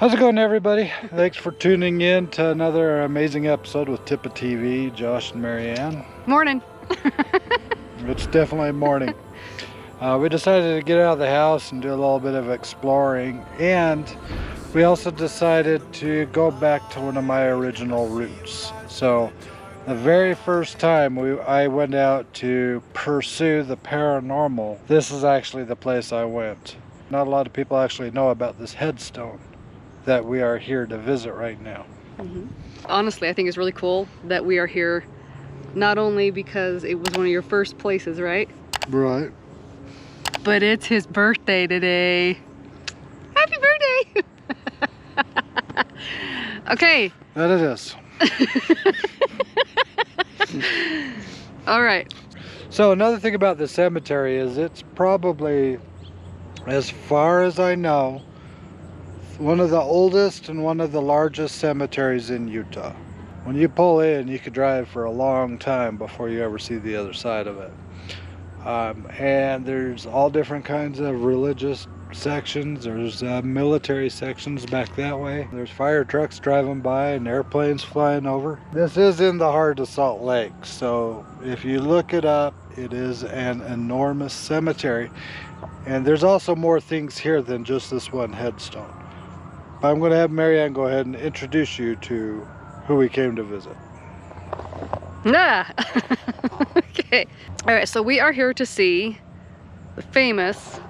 How's it going everybody? Thanks for tuning in to another amazing episode with TIPA TV, Josh and Marianne. Morning. it's definitely morning. Uh, we decided to get out of the house and do a little bit of exploring and we also decided to go back to one of my original routes. So the very first time we, I went out to pursue the paranormal, this is actually the place I went. Not a lot of people actually know about this headstone that we are here to visit right now. Mm -hmm. Honestly, I think it's really cool that we are here not only because it was one of your first places, right? Right. But it's his birthday today. Happy birthday! okay. That it is. All right. So another thing about the cemetery is it's probably, as far as I know, one of the oldest and one of the largest cemeteries in Utah. When you pull in, you could drive for a long time before you ever see the other side of it. Um, and there's all different kinds of religious sections. There's uh, military sections back that way. There's fire trucks driving by and airplanes flying over. This is in the heart of Salt Lake. So if you look it up, it is an enormous cemetery. And there's also more things here than just this one headstone. I'm going to have Marianne go ahead and introduce you to who we came to visit. Nah. okay. All right, so we are here to see the famous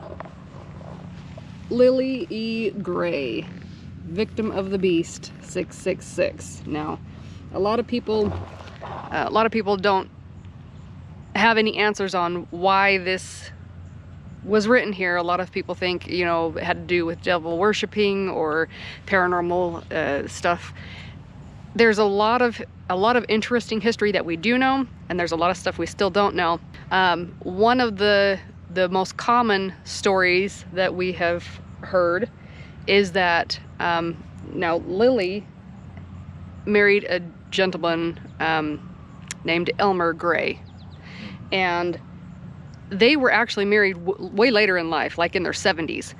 Lilly E. Gray, victim of the beast 666. Now, a lot of people, uh, a lot of people don't have any answers on why this was written here. A lot of people think, you know, it had to do with devil worshipping or paranormal uh, stuff. There's a lot of a lot of interesting history that we do know, and there's a lot of stuff we still don't know. Um, one of the the most common stories that we have heard is that um, now Lilly married a gentleman um, named Elmer Gray, and they were actually married way later in life, like in their 70s.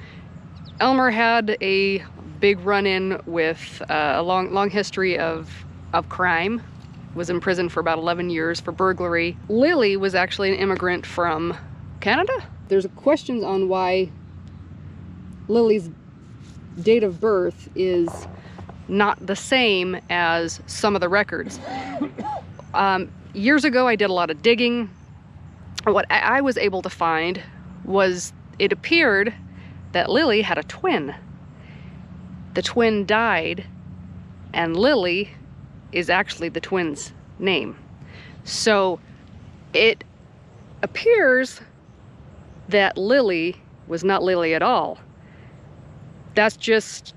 Elmer had a big run-in with uh, a long, long history of of crime was in prison for about 11 years for burglary. Lilly was actually an immigrant from Canada. There's questions on why Lilly's date of birth is not the same as some of the records. Um, years ago, I did a lot of digging. What I was able to find was it appeared that Lilly had a twin. The twin died, and Lilly is actually the twins' name. So it appears that Lilly was not Lilly at all. That's just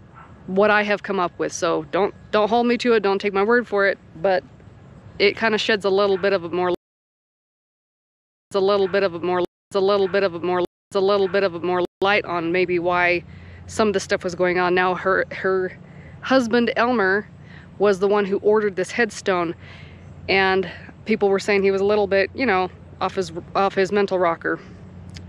what I have come up with. So don't don't hold me to it. Don't take my word for it. But it kind of sheds a little bit of a more a little bit of a more it's a little bit of a more it's a little bit of a more light on maybe why some of the stuff was going on. Now her her husband Elmer was the one who ordered this headstone and people were saying he was a little bit, you know, off his off his mental rocker.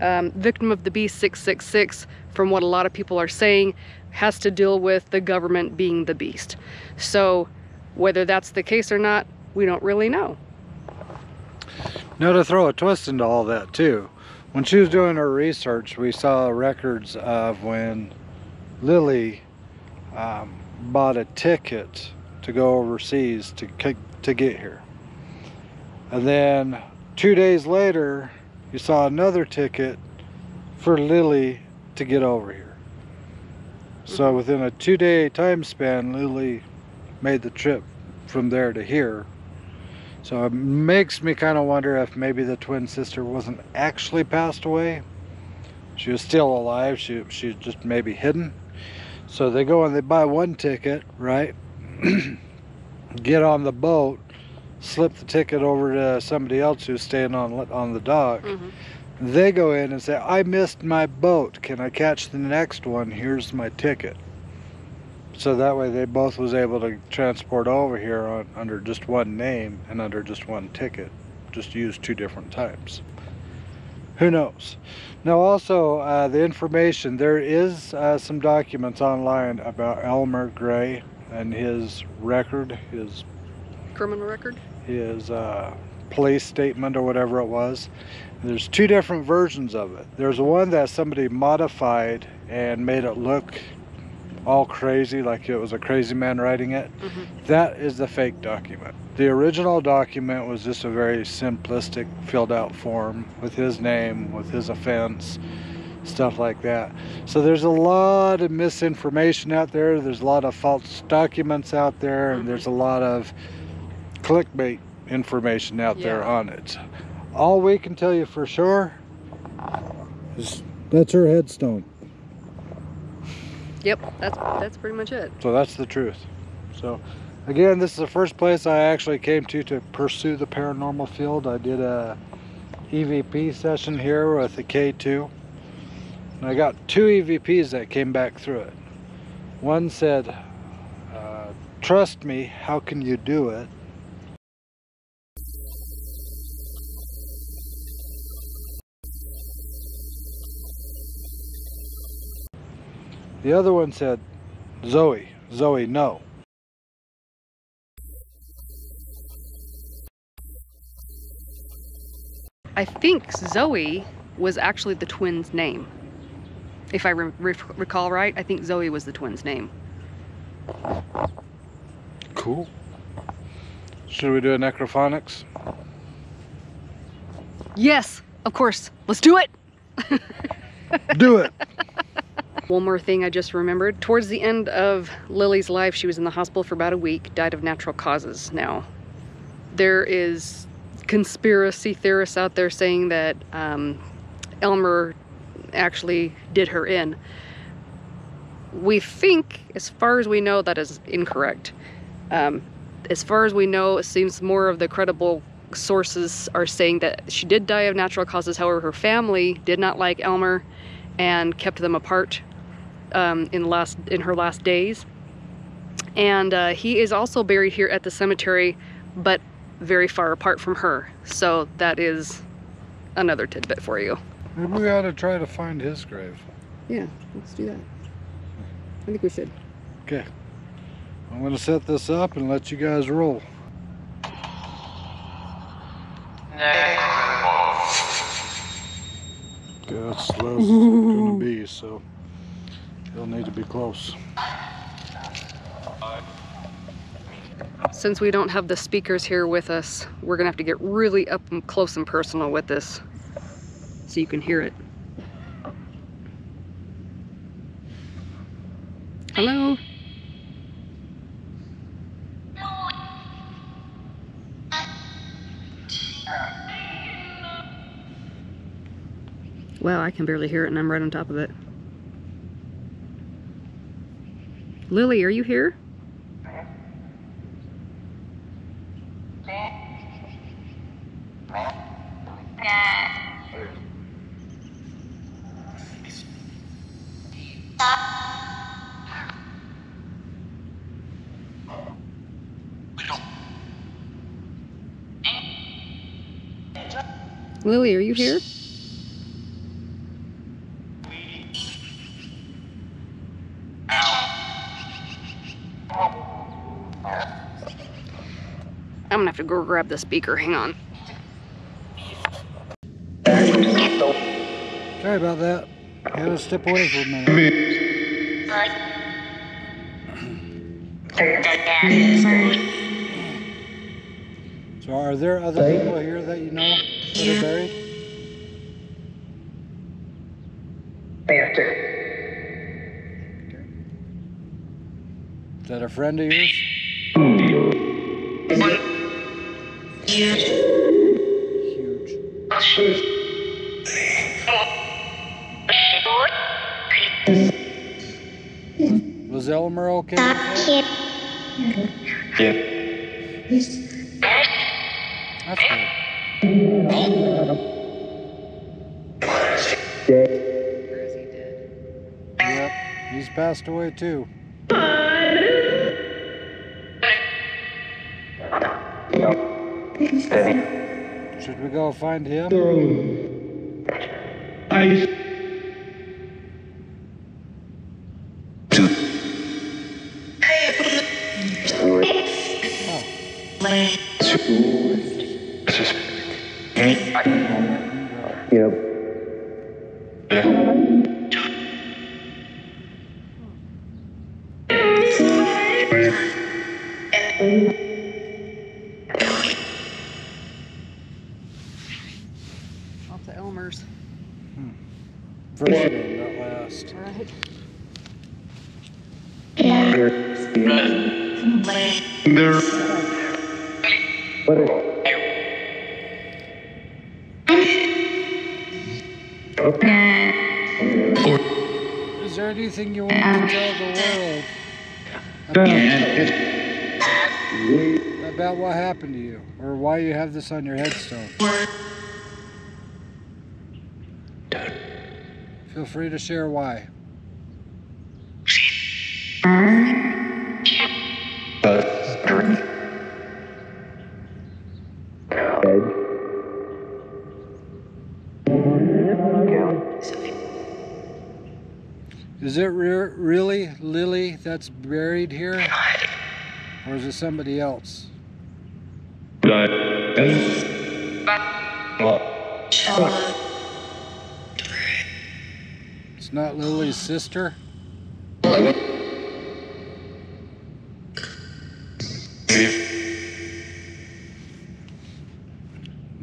Um, victim of the beast 666, from what a lot of people are saying, has to deal with the government being the beast. So whether that's the case or not, we don't really know. Now to throw a twist into all that too, when she was doing her research, we saw records of when Lilly um, bought a ticket to go overseas to, to get here. And then two days later, you saw another ticket for Lilly to get over here. So mm-hmm. within a two day time span, Lilly made the trip from there to here. So it makes me kind of wonder if maybe the twin sister wasn't actually passed away. She was still alive. She she's just maybe hidden. So they go and they buy one ticket, right? get on the boat, slip the ticket over to somebody else who's staying on on the dock. Mm -hmm. They go in and say, "I missed my boat. Can I catch the next one? Here's my ticket." So that way they both was able to transport over here on, under just one name and under just one ticket. Just use two different types Who knows? Now, also, uh, the information there is uh, some documents online about Elmer Gray and his record, his Criminal record? his uh, police statement or whatever it was. There's two different versions of it. There's one that somebody modified and made it look all crazy, like it was a crazy man writing it. Mhm. That is the fake document. The original document was just a very simplistic, filled out form with his name, with his offense, stuff like that. So there's a lot of misinformation out there. There's a lot of false documents out there, and there's a lot of clickbait information out there on it. All we can tell you for sure is that's her headstone. Yep, that's that's pretty much it. So that's the truth. So again, this is the first place I actually came to to pursue the paranormal field. I did a EVP session here with the K2. And I got two EVPs that came back through it. One said, uh, trust me, how can you do it? The other one said, Zoe, Zoe, no. I think Zoe was actually the twins' name. If I re- re- recall right, I think Zoe was the twins' name. Cool. Should we do a necrophonics? Yes, of course. Let's do it. do it! One more thing I just remembered. Towards the end of Lilly's life, she was in the hospital for about a week, died of natural causes. Now, there is conspiracy theorists out there saying that um, Elmer actually did her in. We think, as far as we know, that is incorrect. Um, as far as we know, it seems more of the credible sources are saying that she did die of natural causes. However, her family did not like Elmer and kept them apart um, in last in her last days. And uh, he is also buried here at the cemetery, but very far apart from her. So that is another tidbit for you. Maybe we ought to try to find his grave. Yeah, let's do that. I think we should. Okay. I'm going to set this up and let you guys roll. Okay, that's as low as it's going to be, so you'll need to be close. Since we don't have the speakers here with us, we're gonna have to get really up and close and personal with this so you can hear it. Hello? Wow, I can barely hear it and I'm right on top of it. Lilly, are you here? Lilly, are you here? I'm gonna have to go grab the speaker. Hang on. Sorry about that. I Had to step away for a minute. So are there other people here that you know that are buried? Is that a friend of yours? Huge. Was Elmer okay with that? That's good. Where is he dead? Yep, he's passed away too. Should we go find him? I... about, about what happened to you or why you have this on your headstone? Feel free to share why. Is it re- really Lilly that's buried here? Or is it somebody else? It's not Lilly's sister?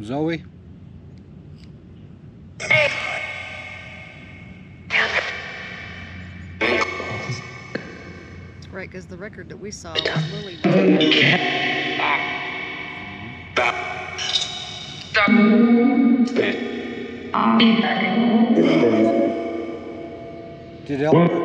Zoe? Right, because the record that we saw was Lilly. Did Elmer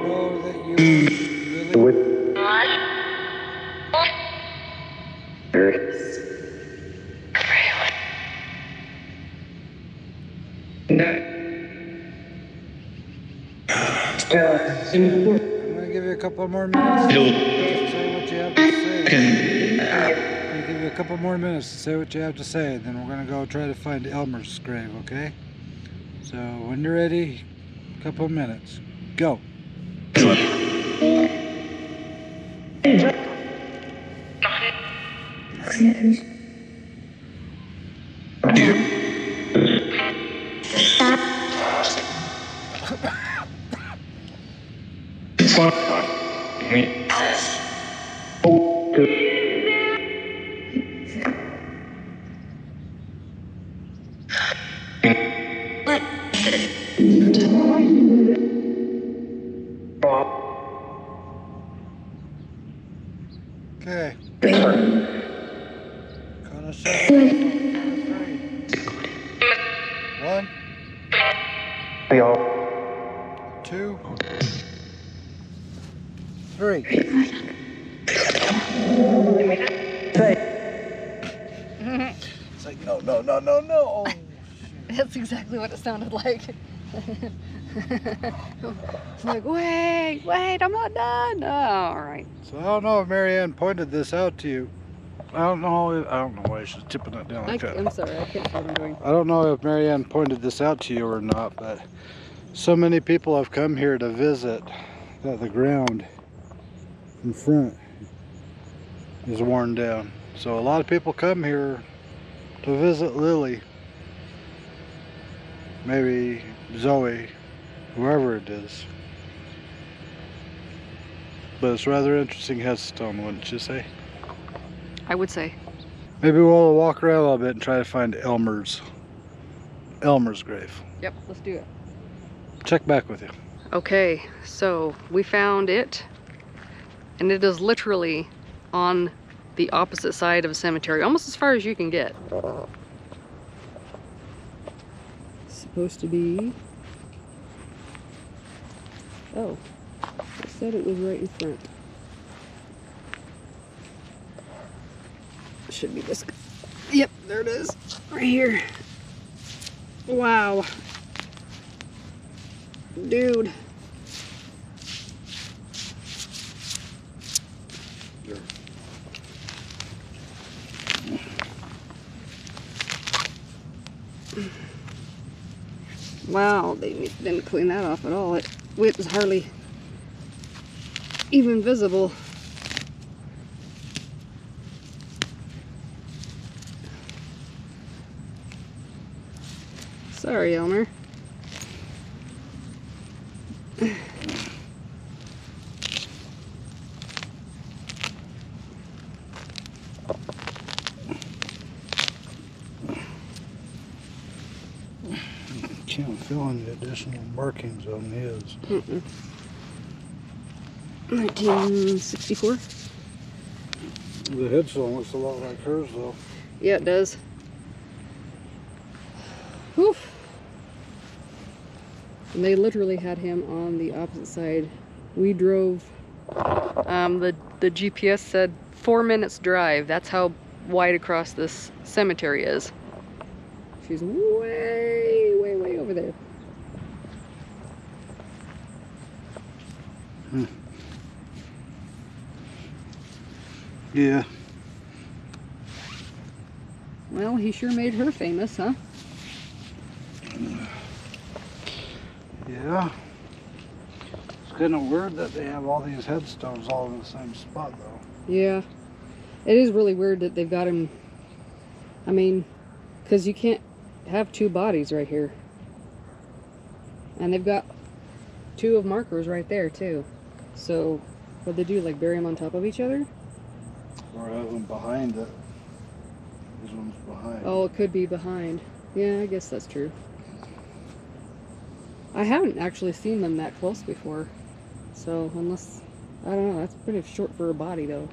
couple more minutes. to say what you have to say. I'm gonna give you a couple more minutes to say what you have to say, then we're gonna go try to find Elmer's grave, okay? So when you're ready, a couple minutes. Go. Okay. like, wait, wait, I'm not done. Oh, all right. So I don't know if Marianne pointed this out to you. I don't know. I don't know why she's tipping it down I, like that. am sorry, I can't what I'm doing. I don't know if Marianne pointed this out to you or not, but so many people have come here to visit that the ground in front is worn down. So a lot of people come here to visit Lilly. Maybe Zoe, whoever it is. But it's rather interesting headstone, wouldn't you say? I would say. Maybe we'll walk around a little bit and try to find Elmer's Elmer's grave. Yep, let's do it. Check back with you. Okay, so we found it, and it is literally on the opposite side of a cemetery, almost as far as you can get. Supposed to be. Oh, it said it was right in front. Should be this. Yep, there it is, right here. Wow. Dude. Wow, they didn't clean that off at all. It, it was hardly even visible. Sorry, Elmer. Can't feel any additional markings on his. Mm-mm. 1964? The headstone looks a lot like hers though. Yeah, it does. Whew. And they literally had him on the opposite side. We drove. Um, the the GPS said four minutes drive. That's how wide across this cemetery is. She's way over there. Hmm. Yeah. Well, he sure made her famous, huh? Yeah. It's kind of weird that they have all these headstones all in the same spot though. Yeah. It is really weird that they've got him. I mean, because you can't have two bodies right here. And they've got two of markers right there, too. So, what they do? Like bury them on top of each other? Or have them behind it. This one's behind. Oh, it could be behind. Yeah, I guess that's true. I haven't actually seen them that close before. So, unless. I don't know. That's pretty short for a body, though.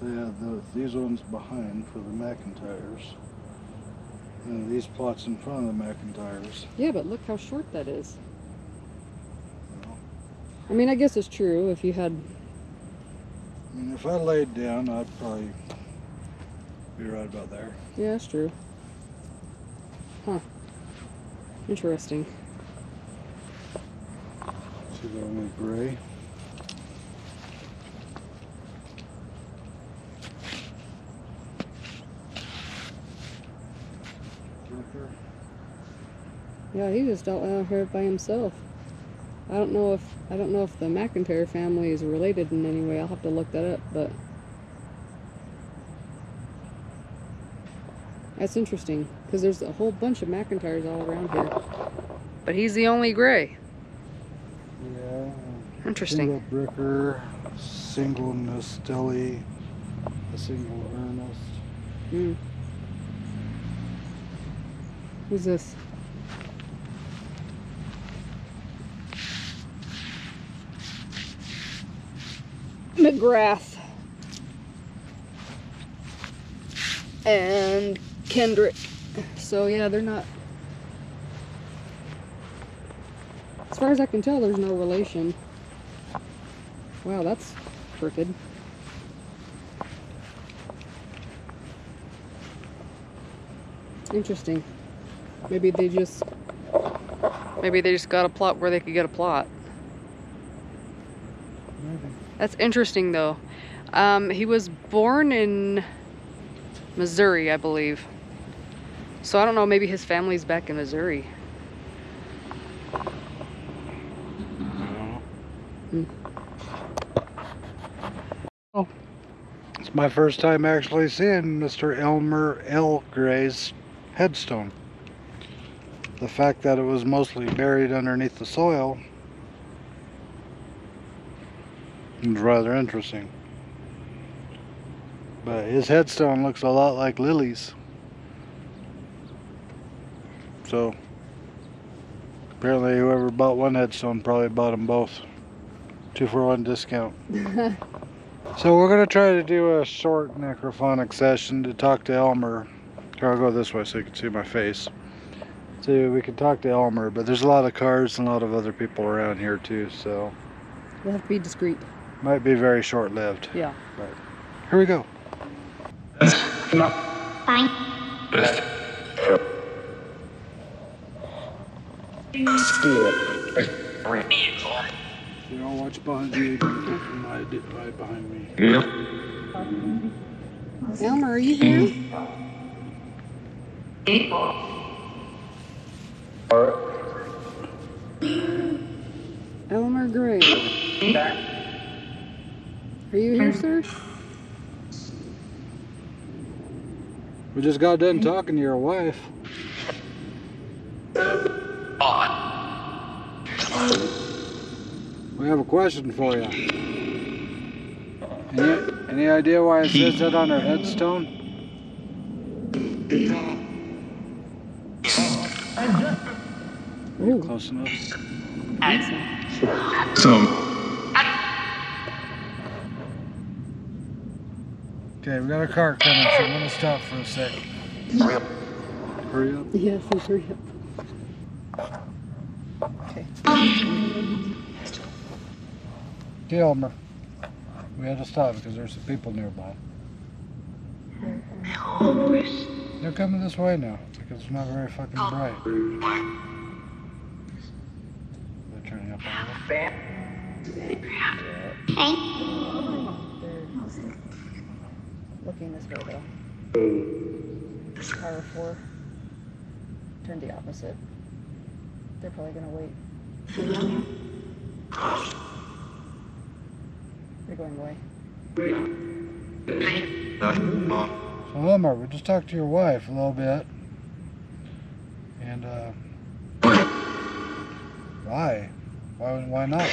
They have the, these ones behind for the McIntyres. And these plots in front of the McIntyres. Yeah, but look how short that is. Well, I mean, I guess it's true if you had I mean, if I laid down, I'd probably be right about there. Yeah, that's true. Huh. Interesting. See the only gray. Yeah, he just out out here by himself. I don't know if I don't know if the McIntyre family is related in any way. I'll have to look that up, but that's interesting because there's a whole bunch of McIntyres all around here. But he's the only gray. Yeah. Interesting. Single Bricker, single Nostelli, a single Ernest. Hmm. Who's this? McGrath. And Kendrick. So yeah, they're not. As far as I can tell, there's no relation. Wow, that's crooked. Interesting. Maybe they just maybe they just got a plot where they could get a plot. That's interesting though. Um, he was born in Missouri, I believe. So I don't know, maybe his family's back in Missouri. Hmm. It's my first time actually seeing Mr. Elmer L. Gray's headstone. The fact that it was mostly buried underneath the soil is rather interesting. But his headstone looks a lot like Lilly's. So apparently whoever bought one headstone probably bought them both. Two for one discount. So we're gonna try to do a short necrophonic session to talk to Elmer. Here, I'll go this way so you can see my face. So we can talk to Elmer, but there's a lot of cars and a lot of other people around here too, so We'll have to be discreet. Might be very short lived. Yeah. But here we go. Fine. You watch behind you. Right behind me. Yeah. Elmer, are you here? Elmer Gray. Are you here, sir? We just got done talking to your wife. We have a question for you. Any, any idea why it says that on her headstone? Ooh, Close enough. So, Okay, we got a car coming, so I'm gonna stop for a sec. Hurry up. Yes, I'm sure. Okay. Okay, Elmer. We had to stop because there's some people nearby. They're coming this way now because it's not very fucking bright. They're turning up a little. Looking this way though. Power four. Turn the opposite. They're probably gonna wait. They're going away. So Elmer, we just talked to your wife a little bit. And uh why? Why why not?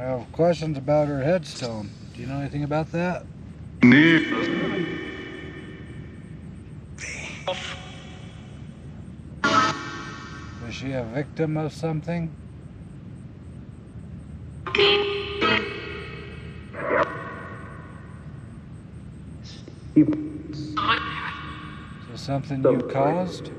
We have questions about her headstone. Do you know anything about that? Was she a victim of something? It something you caused?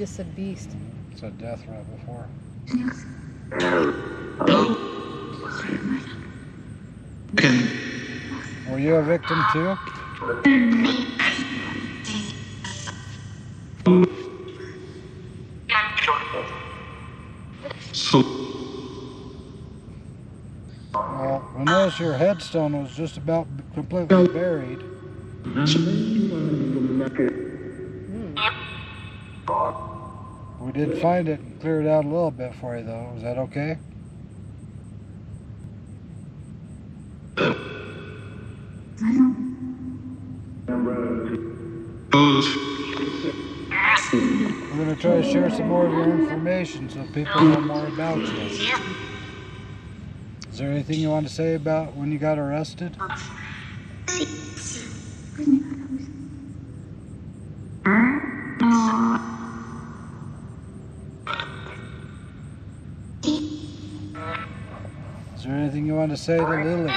Just said beast. It's a death threat before. Were you a victim too? so Well, we noticed your headstone was just about completely buried. Hmm. We did find it and clear it out a little bit for you though. Is that okay? We're gonna try to share some more of your information so people know more about you. Is there anything you want to say about when you got arrested? To say to Lilly?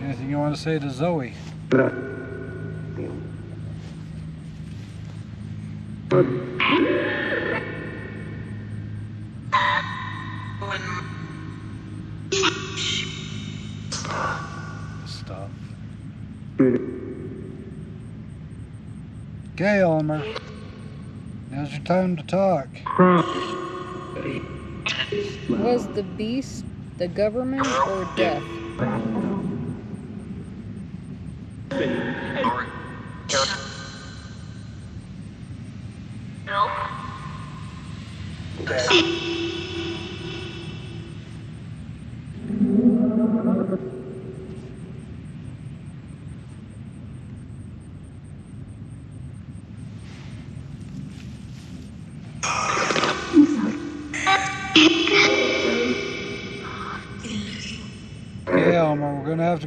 Anything you want to say to Zoe? Stop. Okay, Elmer. Now's your time to talk. Was the beast the government or death?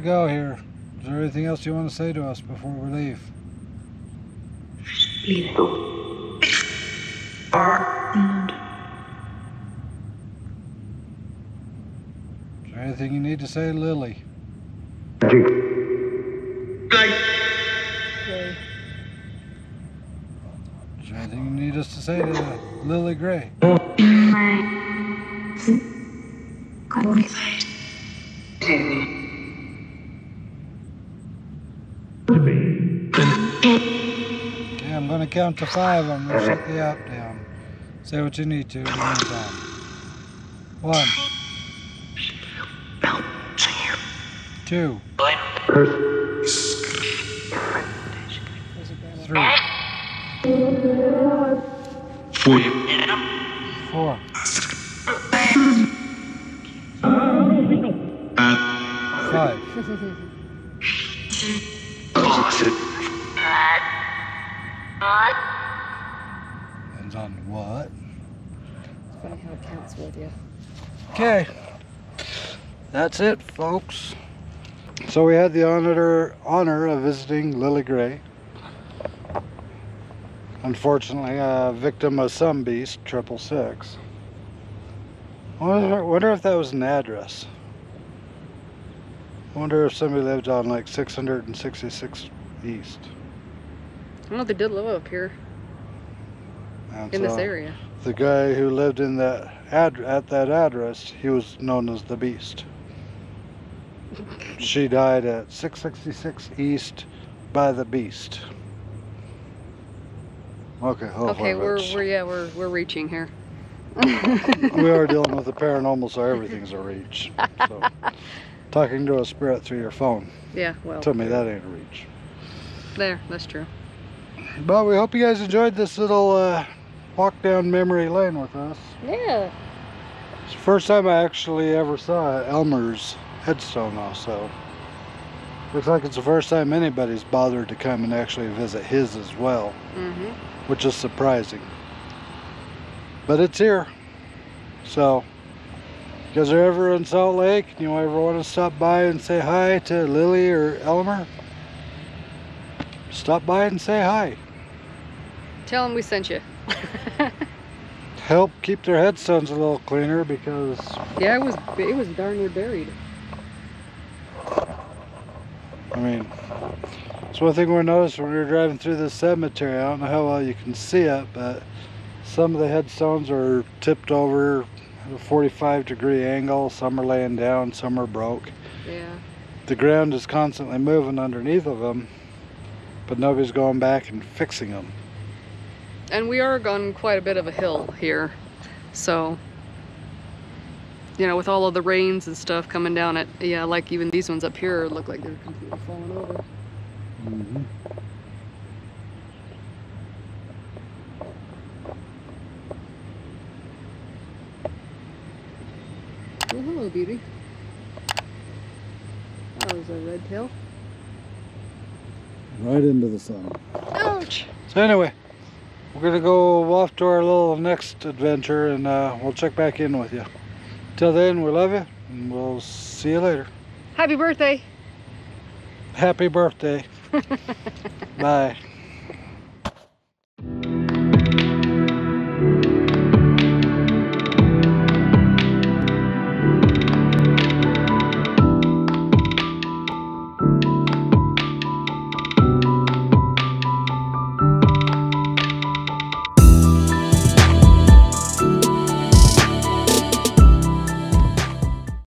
Go here. Is there anything else you want to say to us before we leave? Is there anything you need to say to Lilly? Okay. Is there anything you need us to say to Lilly Gray? Count to five. I'm gonna shut the app down. Say what you need to in the meantime. One, two, There's a grandma. three, Four. four, five. Depends on what. It's funny how it counts with you. Okay. That's it, folks. So we had the honor honor of visiting Lilly Gray. Unfortunately, a victim of some beast, triple six. Wonder, wonder if that was an address. Wonder if somebody lived on like 666 East. I know they did live up here And in this area. The guy who lived in that ad- at that address, he was known as the Beast. She died at 666 East by the Beast. Okay. Oh, okay, we're, we're yeah we're we're reaching here. we are dealing with the paranormal, so everything's a reach. So, talking to a spirit through your phone, yeah, well, tell me that ain't a reach. there, that's true. But we hope you guys enjoyed this little uh, walk down memory lane with us. Yeah. It's the first time I actually ever saw Elmer's headstone also. Looks like it's the first time anybody's bothered to come and actually visit his as well, hmm which is surprising. But it's here. So, if you guys are ever in Salt Lake and you ever want to stop by and say hi to Lilly or Elmer? Stop by and say hi. Tell them we sent you. Help keep their headstones a little cleaner because yeah, it was it was darn near buried. I mean, it's one thing we noticed when we were driving through this cemetery. I don't know how well you can see it, but some of the headstones are tipped over at a 45 degree angle. Some are laying down, some are broke. Yeah. The ground is constantly moving underneath of them, but nobody's going back and fixing them. And we are on quite a bit of a hill here, so you know, with all of the rains and stuff coming down it, yeah, like even these ones up here look like they're completely falling over. Mm-hmm. Oh, hello, beauty. That was a red tail. Right into the sun. Ouch! So anyway, we're gonna go off to our little next adventure, and uh, we'll check back in with you. Till then, we love you, and we'll see you later. Happy birthday! Happy birthday. Bye.